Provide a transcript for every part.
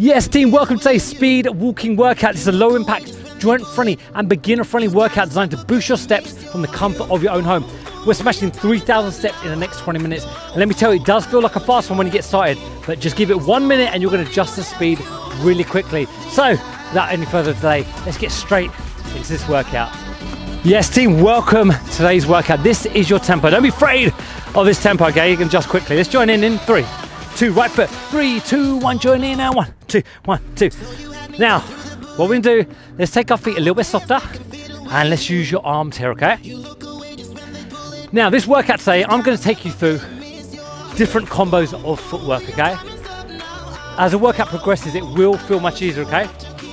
Yes, team, welcome to today's speed walking workout. This is a low impact, joint friendly, and beginner friendly workout designed to boost your steps from the comfort of your own home. We're smashing 3,000 steps in the next 20 minutes. And let me tell you, it does feel like a fast one when you get started, but just give it one minute and you're going to adjust the speed really quickly. So, without any further delay, let's get straight into this workout. Yes, team, welcome to today's workout. This is your tempo. Don't be afraid of this tempo, okay? You can adjust quickly. Let's join in in three, two, right foot, three, two, one, join in now. One, two, one, two. Now, what we're gonna do, let's take our feet a little bit softer and let's use your arms here, okay? Now, this workout today, I'm gonna take you through different combos of footwork, okay? As the workout progresses, it will feel much easier, okay?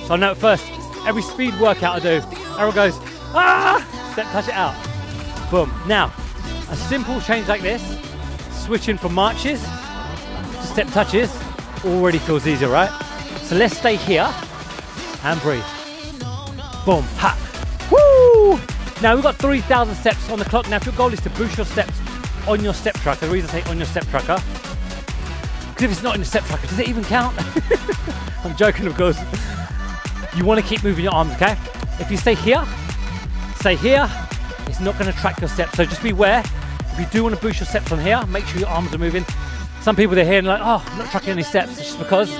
So I know at first, every speed workout I do, everyone goes, ah, step touch it out. Boom. Now, a simple change like this, switching from marches step touches, already feels easier, right? So let's stay here and breathe. Boom, ha, woo! Now we've got 3,000 steps on the clock. Now if your goal is to boost your steps on your step tracker, the reason I say on your step tracker, because if it's not in the step tracker, does it even count? I'm joking, of course. You want to keep moving your arms, okay? If you stay here, stay here, it's not going to track your steps. So just beware. If you do want to boost your steps on here, make sure your arms are moving. Some people they're hearing like, oh, I'm not tracking any steps. It's just because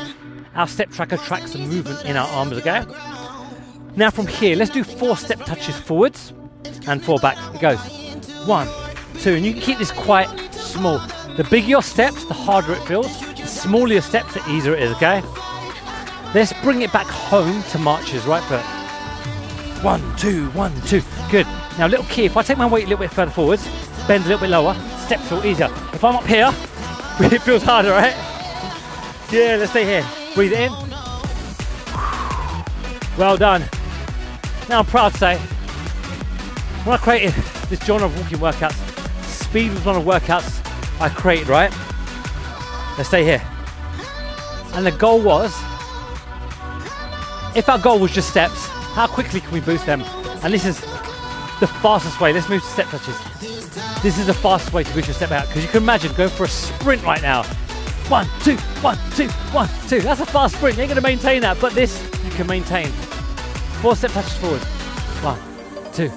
our step tracker tracks the movement in our arms, okay? Now from here, let's do four step touches forwards and four back. It goes one, two, and you can keep this quite small. The bigger your steps, the harder it feels. The smaller your steps, the easier it is, okay? Let's bring it back home to marches, right foot. One, two, one, two. Good. Now, little key, if I take my weight a little bit further forwards, bend a little bit lower, steps feel easier. If I'm up here, it feels harder, right? Yeah, let's stay here. Breathe in. Well done. Now I'm proud to say, when I created this genre of walking workouts, speed was one of the workouts I created, right? Let's stay here. And the goal was, if our goal was just steps, how quickly can we boost them? And this is the fastest way. Let's move to step touches. This is the fastest way to boost your step out because you can imagine going for a sprint right now. One, two, one, two, one, two. That's a fast sprint. You ain't going to maintain that, but this you can maintain. Four step touches forward. One, two,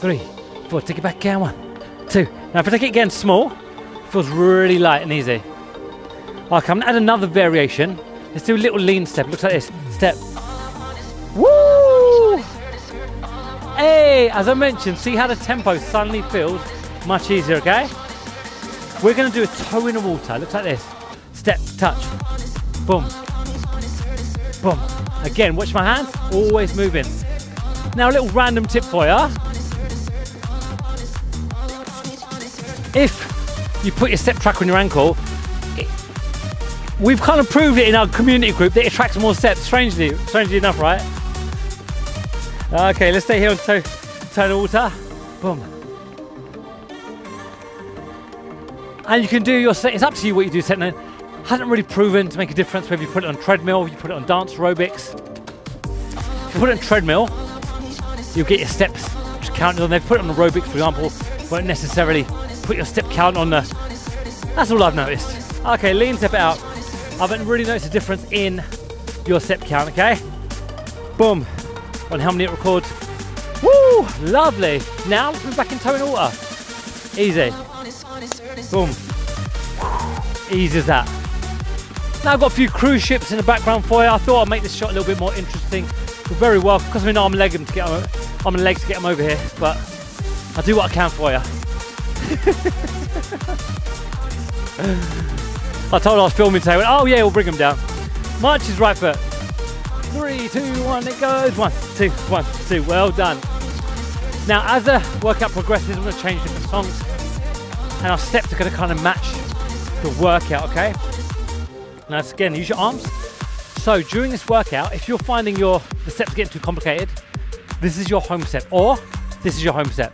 three, four. Take it back again. One, two. Now, if I take it again small, it feels really light and easy. Okay, I'm going to add another variation. Let's do a little lean step. Looks like this. Hey, as I mentioned, see how the tempo suddenly feels much easier, okay? We're going to do a toe in the water. Looks like this. Step, touch, boom, boom. Again, watch my hands, always moving. Now a little random tip for you. If you put your step tracker on your ankle, we've kind of proved it in our community group that it attracts more steps, strangely, strangely enough, right? Okay, let's stay here on toe, water. Boom. And you can do your set, it's up to you what you do set hasn't really proven to make a difference whether you put it on treadmill, you put it on dance aerobics. If you put it on treadmill, you'll get your steps counted on there. Put it on aerobics, for example, won't necessarily put your step count on there. That's all I've noticed. Okay, lean step out. I haven't really noticed a difference in your step count, okay? Boom. On how many it records. Woo! Lovely. Now move back in toe in water. Easy. Boom. Easy as that. Now I've got a few cruise ships in the background for you. I thought I'd make this shot a little bit more interesting. You're very welcome, because I'm in arm leg to get them, and legs to get them over here, but I'll do what I can for you. I told I was filming today. Oh yeah, we'll bring them down. March is right foot. Three, two, one, it goes. One, two, one, two. Well done. Now, as the workout progresses, I'm going to change different songs, and our steps are going to kind of match the workout. Okay. Now, again, use your arms. So during this workout, if you're finding your the steps getting too complicated, this is your home step, or this is your home step.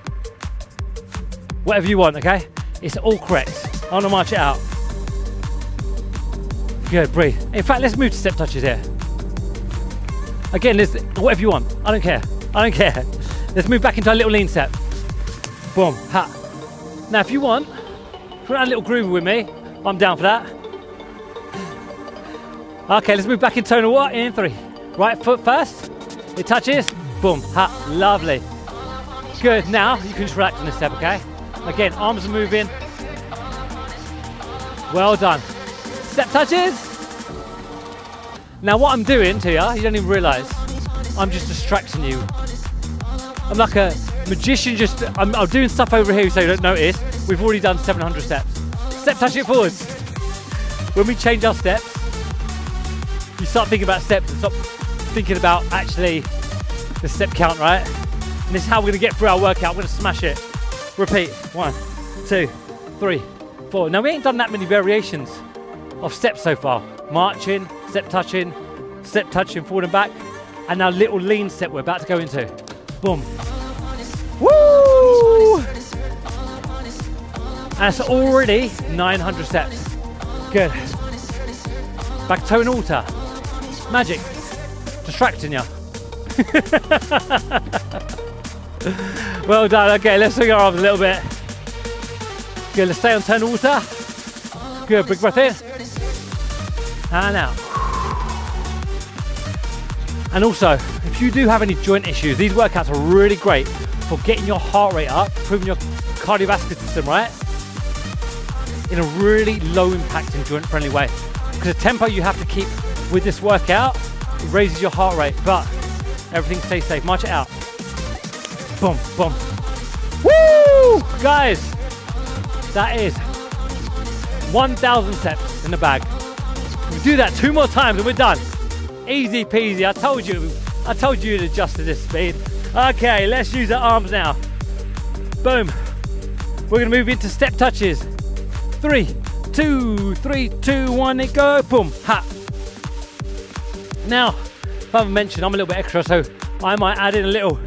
Whatever you want. Okay. It's all correct. I want to march it out. Good, breathe. In fact, let's move to step touches here. Again, let's, whatever you want. I don't care. I don't care. Let's move back into our little lean step. Boom, ha. Now, if you want, if you want a little groove with me, I'm down for that. Okay, let's move back in tonal what? In three. Right foot first. It touches. Boom. Ha. Lovely. Good. Now you can just relax in this step, okay? Again, arms are moving. Well done. Step touches. Now what I'm doing to you, you don't even realise, I'm just distracting you. I'm like a magician just, I'm, I'm doing stuff over here so you don't notice. We've already done 700 steps. Step touch it forwards. When we change our steps, you start thinking about steps and stop thinking about actually the step count, right? And this is how we're gonna get through our workout. We're gonna smash it. Repeat. One, two, three, four. Now we ain't done that many variations of steps so far. Marching, step touching, step touching forward and back, and now little lean step we're about to go into. Boom. Woo! And already 900 steps. Good. Back toe in water. Magic. Distracting you. well done. Okay, let's swing our arms a little bit. Good, let's stay on turn altar. Good, big breath in. And out. And also, if you do have any joint issues, these workouts are really great for getting your heart rate up, improving your cardiovascular system, right? In a really low impact and joint friendly way. Because the tempo you have to keep with this workout raises your heart rate, but everything stays safe. March it out. Boom, boom. Woo! Guys, that is 1,000 steps in the bag. We do that two more times and we're done. Easy peasy. I told you. I told you to adjust to this speed. Okay, let's use our arms now. Boom. We're gonna move into step touches. Three, two, three, two, one, it go. Boom. Ha. Now, if I haven't mentioned, I'm a little bit extra, so I might add in a little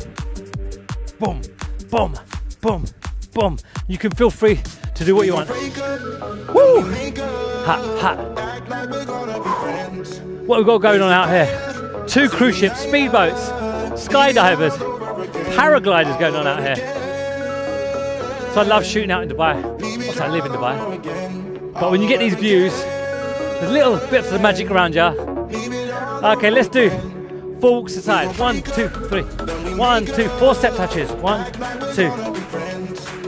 boom, boom, boom, boom. You can feel free to do what you want. Woo! Ha, ha. What we've got going on out here? Two cruise ships, speedboats, skydivers, paragliders going on out here. So I love shooting out in Dubai. I live in Dubai. But when you get these views, there's little bits of magic around you. Okay, let's do four walks aside. One, two, three. One, two, four step touches. One, two.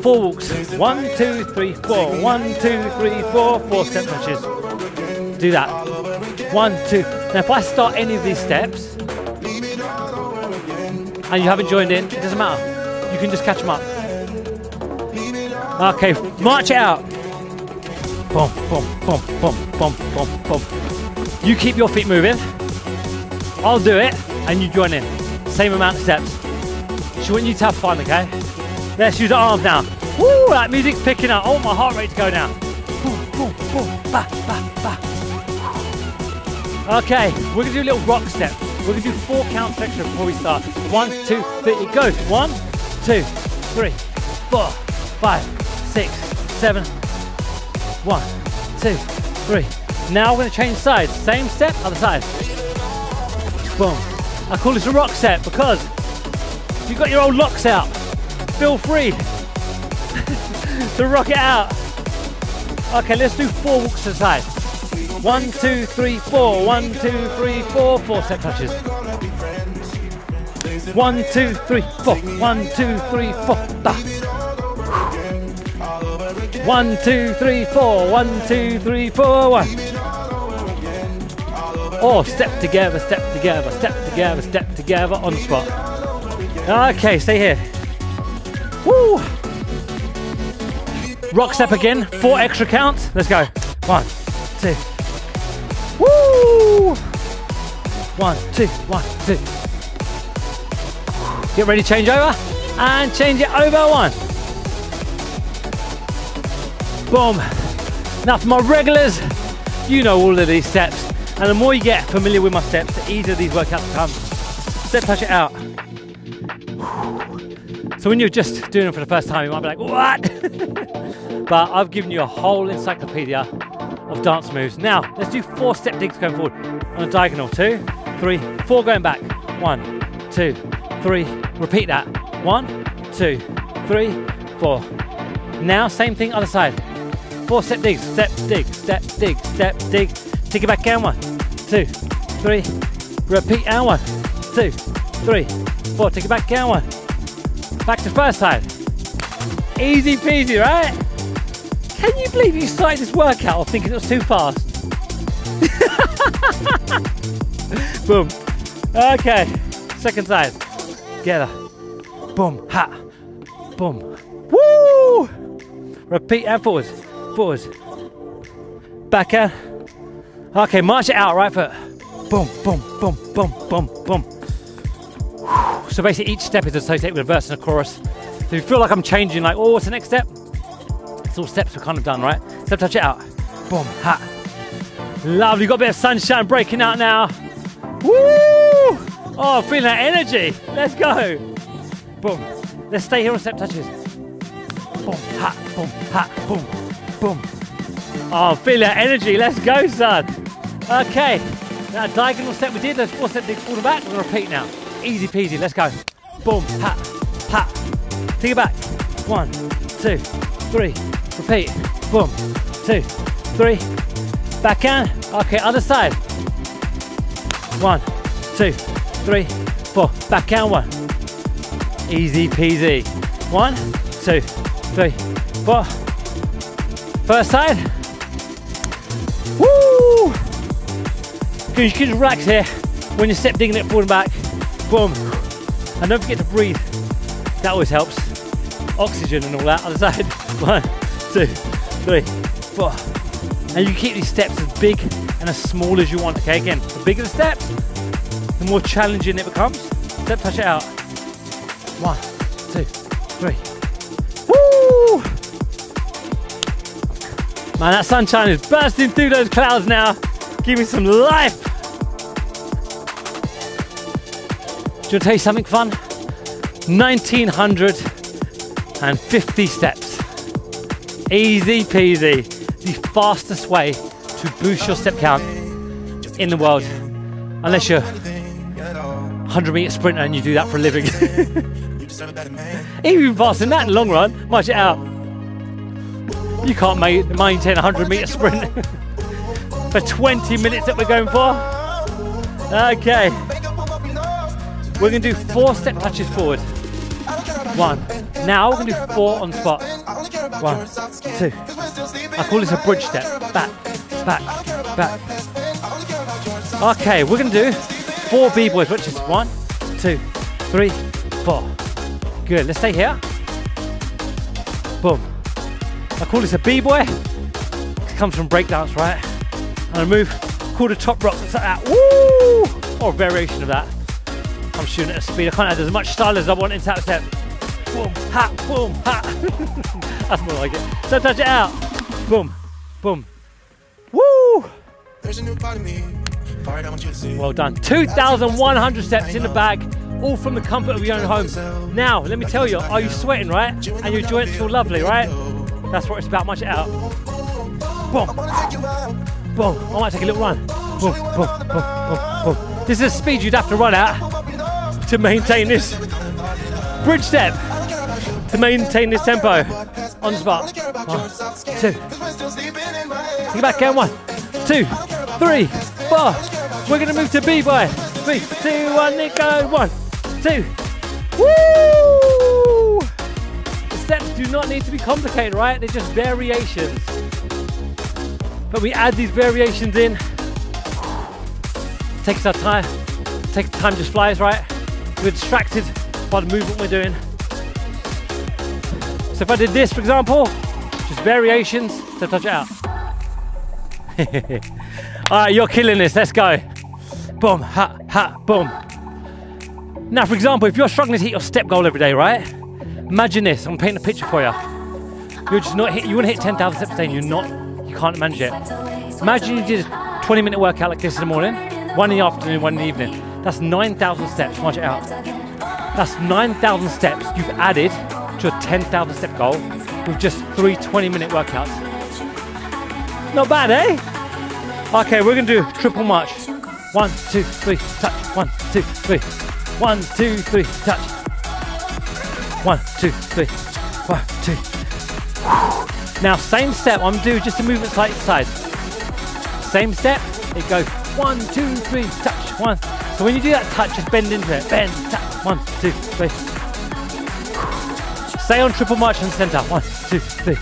Four walks. One, two, three, four. One, two, three, four. Four step touches. Do that. One, two. Now, if I start any of these steps and you haven't joined in, it doesn't matter. You can just catch them up. Okay, march it out. Boom, boom, boom, boom, boom, boom, boom. You keep your feet moving. I'll do it and you join in. Same amount of steps. She want you to have fun, okay? Let's use the arms now. Woo, that music's picking up. Oh, my heart rate's going go now. Boom, boom, boom, ba, ba, ba. Okay, we're gonna do a little rock step. We're gonna do four counts extra before we start. One, two, three, goes. One, two, three, four, five, six, seven. One, two, three. Now we're gonna change sides. Same step, other side. Boom. I call this a rock set because you've got your old locks out, feel free to rock it out. Okay, let's do four walks the. One, two, three, four. One, two, three, four. Four step touches. One, two, three, four. One, two, three, four. Da. One, two, three, four. One, two, three, four. One. Or step together, step together, step together, step together on the spot. Okay, stay here. Woo! Rock step again, four extra counts. Let's go. One, two. Woo! One, two, one, two. Get ready, change over. And change it over one. Boom. Now for my regulars, you know all of these steps. And the more you get familiar with my steps, the easier these workouts become. Step touch it out. So when you're just doing it for the first time, you might be like, what? but I've given you a whole encyclopedia of dance moves. Now, let's do four step digs going forward on a diagonal. Two, three, four going back. One, two, three. Repeat that. One, two, three, four. Now, same thing, other side. Four step digs, step dig, step dig, step dig. Take it back down one, two, three. Repeat and one, two, three, four. Take it back and one. Back to first side. Easy peasy, right? Can you believe you started this workout thinking it was too fast? Boom. Okay. Second side. Together. Boom. Ha. Boom. Woo! Repeat and forwards. Forwards. Back out. Okay, march it out, right foot. Boom, boom, boom, boom, boom, boom. So basically each step is associated with a verse and a chorus. So if you feel like I'm changing, like, oh, what's the next step? It's all steps we're kind of done, right? Step touch it out. Boom, ha. Lovely, got a bit of sunshine breaking out now. Woo! Oh, feeling that energy. Let's go. Boom. Let's stay here on step touches. Boom, ha, boom, ha, boom, boom. Oh, feel that energy. Let's go, son. Okay. That diagonal step we did, those four steps forward and back, we're gonna repeat now. Easy peasy, let's go. Boom, ha, ha. Take it back. One, two, three. Repeat. Boom, two, three. Back in. Okay, other side. One, two, three, four. Back down one. Easy peasy. One, two, three, four. First side. Woo! You can relax here when you step digging it forward and back. Boom. And don't forget to breathe. That always helps. Oxygen and all that. Other side. One, two, three, four. And you keep these steps as big and as small as you want. Okay, again, the bigger the steps, the more challenging it becomes. Step touch it out. One, two, three. Woo! Man, that sunshine is bursting through those clouds now. Give me some life. You want to tell you something fun? 1950 steps. Easy peasy. The fastest way to boost your step count in the world. Unless you're 100 meter sprinter and you do that for a living. Even faster than that in the long run, march it out. You can't maintain a 100 meter sprint for 20 minutes that we're going for. Okay. We're going to do four step touches forward. One. Now we're going to do four on spot. One, two. I call this a bridge step. Back, back, back. Okay, we're going to do four B-boys, which is one, two, three, four. Good, let's stay here. Boom. I call this a B-boy. It comes from breakdance, right? And I move, call the top rock, like that. Woo! Or a variation of that. I'm shooting at a speed. I can't add as much style as I want in that step. Boom, ha, boom, ha. That's more like it. So touch it out. Boom, boom. Woo! There's a new part of me. Part I want you to see. Well done. 2,100 steps in the bag, all from the comfort of your own home. Now, let me tell you, are you sweating, right? And your joints feel lovely, right? That's what it's about. Much it out. Boom. Boom. I might take a little run. Boom, boom, boom, boom, boom. This is a speed you'd have to run at to maintain this bridge step, to maintain this tempo on spot. One, two. Take it back again. One, two, three, four. We're going to move to B-boy. Three, two, one, it go. One, two. Woo! The steps do not need to be complicated, right? They're just variations. But we add these variations in. Takes our time. Takes time just flies, right? We're distracted by the movement we're doing. So if I did this, for example, just variations to touch it out. All right, you're killing this. Let's go. Boom, ha, ha, boom. Now, for example, if you're struggling to hit your step goal every day, right? Imagine this. I'm painting a picture for you. You're just not hit. You want to hit 10,000 steps a day, and you're not. You can't manage it. Imagine you did a 20-minute workout like this in the morning, one in the afternoon, one in the evening. That's 9,000 steps. Watch it out. That's 9,000 steps you've added to a 10,000 step goal with just three 20-minute workouts. Not bad, eh? Okay, we're gonna do triple march. One, two, three, touch. One, two, three. One, two, three, touch. One, two, three. One, two. Now, same step. I'm doing just a movement side to side. Same step. It goes One, two, three, touch. One. So when you do that touch, just bend into it. Bend, touch. One, two, three. Stay on triple march and center. One, two, three.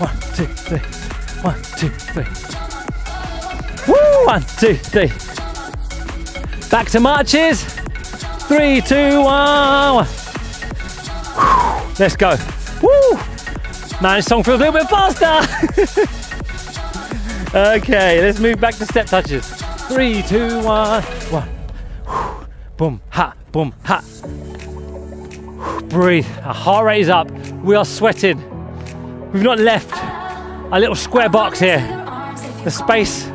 One, two, three. One, two, three. Woo! One, two, three. Back to marches. Three, two, one. Let's go. Woo! Man, this song feels a little bit faster. okay, let's move back to step touches. Three, two, one. Boom, ha, boom, ha. Breathe. Our heart rate is up. We are sweating. We've not left a little square box here. The space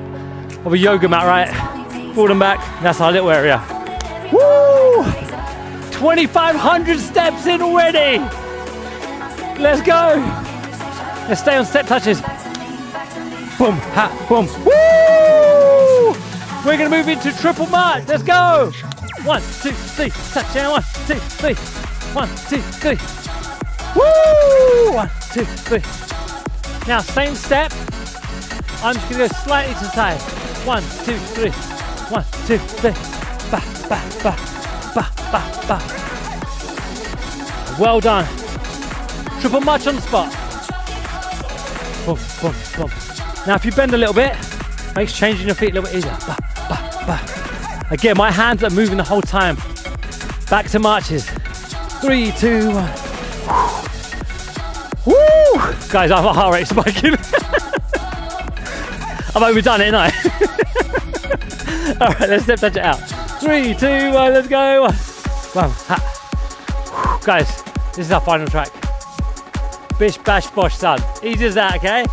of a yoga mat, right? Forward and back. That's our little area. Woo! 2,500 steps in already. Let's go. Let's stay on step touches. Boom, ha, boom. Woo! We're gonna move into triple march. Let's go. One, two, three, touchdown. One, two, three. One, two, three. Woo! One, two, three. Now, same step. I'm just gonna go slightly to the side. One, two, three. One, two, three. Ba, ba, ba, ba, ba, ba. Well done. Triple march on the spot. Boom, boom, boom. Now, if you bend a little bit, makes changing your feet a little bit easier. Ba. Again, my hands are moving the whole time. Back to marches. Three, two, one. Woo! Guys, I'm a heart rate spiking. I've overdone it, I? All right, let's step touch it out. Three, two, one, let's go. One, ha. Guys, this is our final track. Bish, bash, bosh, son. Easy as that, okay?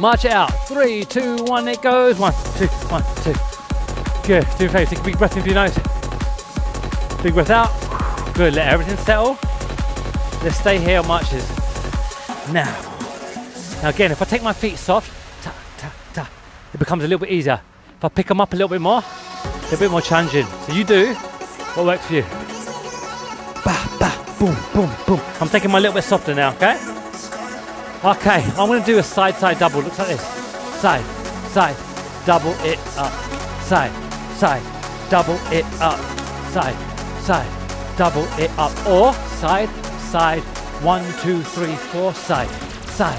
March it out. Three, two, one, it goes. One, two, one, two. Good. Do me a take a big breath in through your nose. Big breath out. Good, let everything settle. Let's stay here on marches. Now. Now again, if I take my feet soft, ta, ta, ta, it becomes a little bit easier. If I pick them up a little bit more, they're a bit more challenging. So you do what works for you. Boom, boom, boom. I'm taking my little bit softer now, okay? Okay, I'm gonna do a side, side double. Looks like this. Side, side, double it up. Side, side, double it up. Side, side, double it up. Or side, side, one, two, three, four, side, side,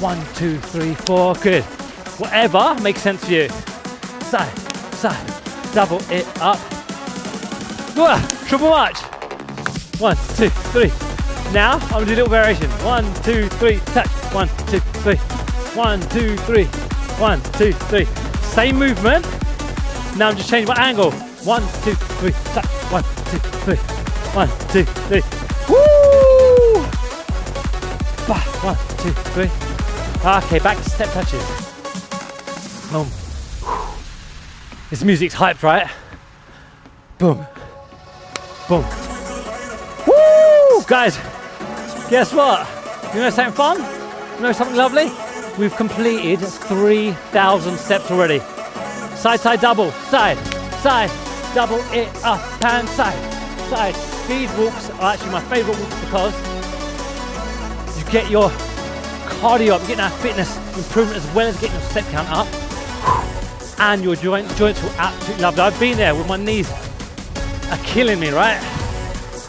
one, two, three, four, good. Whatever makes sense for you. Side, side, double it up. Whoa, triple march. One, two, three. Now I'm gonna do a little variation. One, two, three, touch. One, two, three. One, two, three. One, two, three. Same movement. Now I'm just changing my angle. One, two, three. One, two, three. One, two, three. Woo! One, two, three. Okay, back to step touches. Boom. This music's hyped, right? Boom. Boom. Woo! Guys, guess what? You know something fun? You know something lovely? We've completed 3,000 steps already. Side, side, double, side, side, double it up and side, side. Speed walks are actually my favorite walks because you get your cardio up, you get that fitness improvement as well as getting your step count up. And your joint, joints will absolutely love it. I've been there with my knees are killing me, right?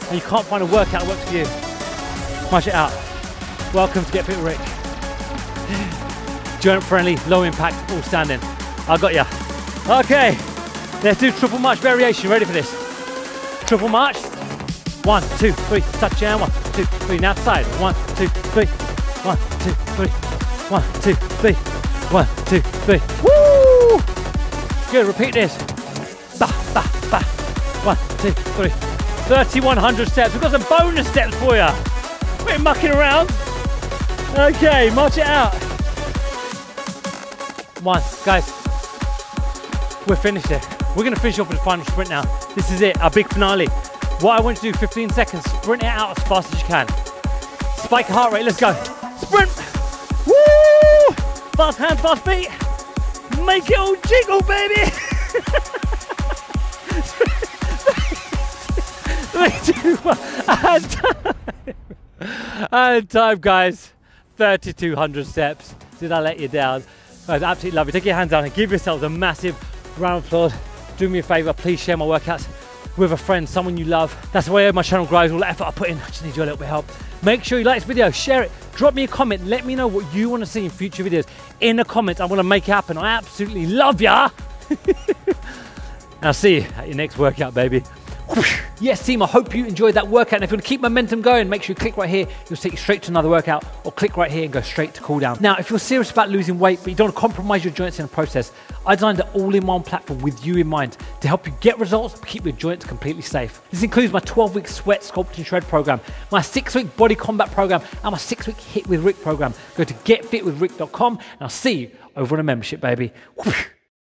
And you can't find a workout that works for you. Smash it out. Welcome to Get Fit Rick. Joint friendly, low impact, all standing. I got ya. Okay, let's do triple march variation. Ready for this? Triple march. One, two, three, touch down. One, two, three. Now side. One, two, three. One, two, three. One, two, three. One, two, three. Woo! Good, repeat this. Ba, ba, ba. One, two, three. 3,100 steps. We've got some bonus steps for you. We're mucking around. Okay, march it out. One, guys, we're finished here. We're gonna finish off with the final sprint now. This is it, our big finale. What I want you to do, 15 seconds, sprint it out as fast as you can. Spike heart rate, let's go. Sprint! Woo! Fast hands, fast feet. Make it all jiggle, baby! And time. And time, guys. 3,200 steps. Did I let you down? Guys, absolutely love it. Take your hands down and give yourselves a massive round of applause. Do me a favor, please share my workouts with a friend, someone you love. That's the way my channel grows, all the effort I put in. I just need your little bit of help. Make sure you like this video, share it, drop me a comment, let me know what you want to see in future videos. In the comments, I want to make it happen. I absolutely love ya. I'll see you at your next workout, baby. Yes, team, I hope you enjoyed that workout. And if you want to keep momentum going, make sure you click right here. It'll take you straight to another workout, or click right here and go straight to cool down. Now, if you're serious about losing weight, but you don't want to compromise your joints in the process, I designed an all in one platform with you in mind to help you get results, but keep your joints completely safe. This includes my 12 week sweat, sculpt, and shred program, my six week body combat program, and my six week HIIT with Rick program. Go to getfitwithrick.com, and I'll see you over on a membership, baby.